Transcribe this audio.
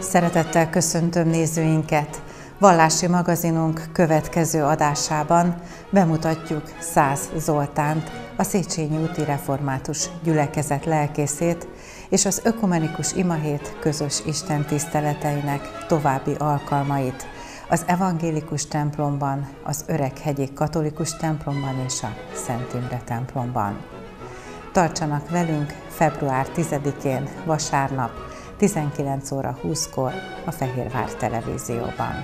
Szeretettel köszöntöm nézőinket! Vallási magazinunk következő adásában bemutatjuk Száz Zoltánt, a Széchenyi úti református gyülekezet lelkészét, és az ökumenikus imahét közös Isten tiszteleteinek további alkalmait az evangélikus templomban, az Öreghegyi katolikus templomban és a Szent Imre templomban. Tartsanak velünk február 10-én vasárnap 19 óra 20-kor a Fehérvár televízióban.